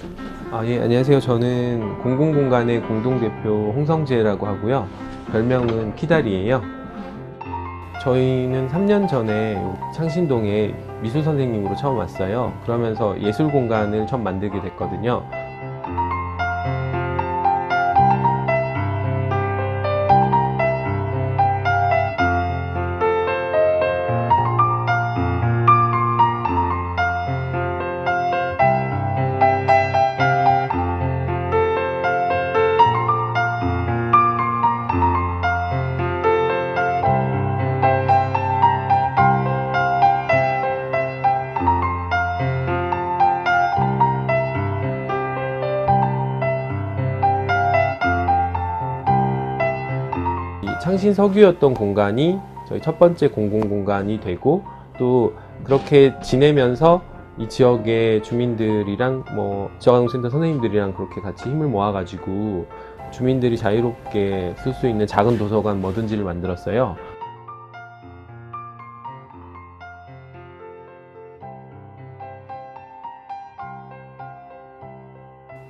좀 아, 예, 안녕하세요. 저는 공공공간의 공동대표 홍성재라고 하고요. 별명은 키다리예요. 저희는 3년 전에 창신동에 미술 선생님으로 처음 왔어요. 그러면서 예술 공간을 처음 만들게 됐거든요. 창신 석유였던 공간이 저희 첫 번째 공공 공간이 되고 또 그렇게 지내면서 이 지역의 주민들이랑 뭐 지역아동센터 선생님들이랑 그렇게 같이 힘을 모아가지고 주민들이 자유롭게 쓸 수 있는 작은 도서관 뭐든지를 만들었어요.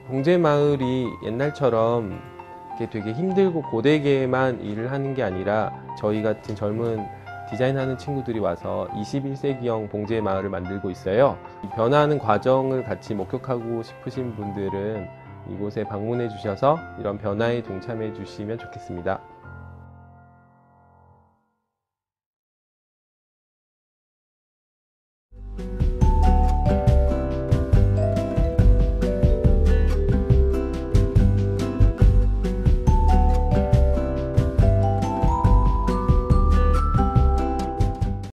봉제마을이 옛날처럼 되게 힘들고 고되게만 일을 하는 게 아니라 저희 같은 젊은 디자인하는 친구들이 와서 21세기형 봉제 마을을 만들고 있어요. 변화하는 과정을 같이 목격하고 싶으신 분들은 이곳에 방문해 주셔서 이런 변화에 동참해 주시면 좋겠습니다.